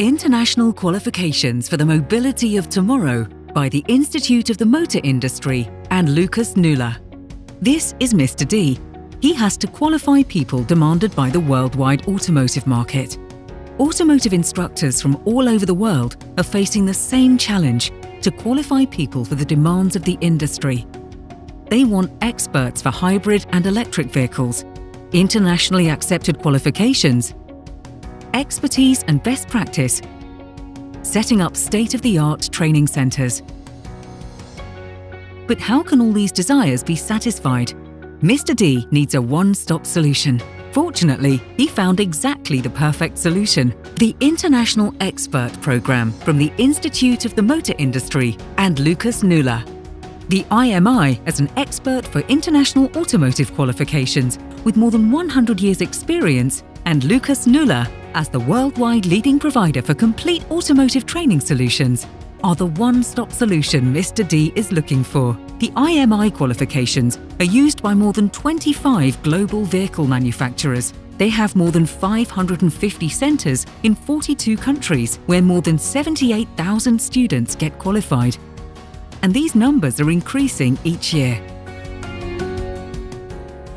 International Qualifications for the Mobility of Tomorrow by the Institute of the Motor Industry and Lucas-Nuelle. This is Mr. D. He has to qualify people demanded by the worldwide automotive market. Automotive instructors from all over the world are facing the same challenge to qualify people for the demands of the industry. They want experts for hybrid and electric vehicles, internationally accepted qualifications, expertise and best practice, setting up state-of-the-art training centres. But how can all these desires be satisfied? Mr. D needs a one-stop solution. Fortunately, he found exactly the perfect solution the International Expert Programme from the Institute of the Motor Industry and Lucas-Nuelle. The IMI as an expert for international automotive qualifications with more than 100 years' experience, and Lucas-Nuelle as the worldwide leading provider for complete automotive training solutions are the one-stop solution Mr. D is looking for. The IMI qualifications are used by more than 25 global vehicle manufacturers. They have more than 550 centres in 42 countries where more than 78,000 students get qualified. And these numbers are increasing each year.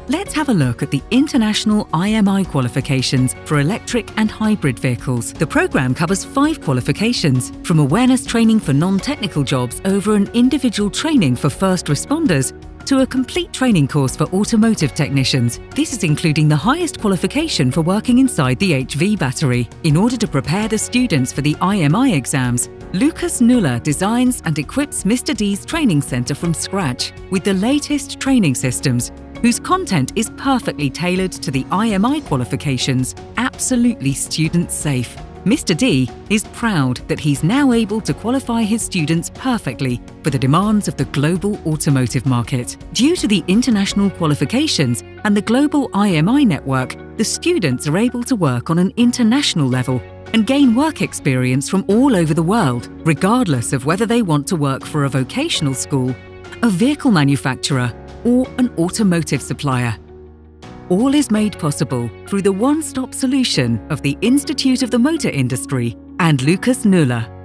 Let's have a look at the international IMI qualifications for electric and hybrid vehicles. The programme covers five qualifications, from awareness training for non-technical jobs over an individual training for first responders to a complete training course for automotive technicians. This is including the highest qualification for working inside the HV battery. In order to prepare the students for the IMI exams, Lucas-Nuelle designs and equips Mr. D's training centre from scratch with the latest training systems whose content is perfectly tailored to the IMI qualifications, absolutely student safe. Mr. D is proud that he's now able to qualify his students perfectly for the demands of the global automotive market. Due to the international qualifications and the global IMI network, the students are able to work on an international level and gain work experience from all over the world, regardless of whether they want to work for a vocational school, a vehicle manufacturer, or an automotive supplier. All is made possible through the one-stop solution of the Institute of the Motor Industry and Lucas-Nuelle.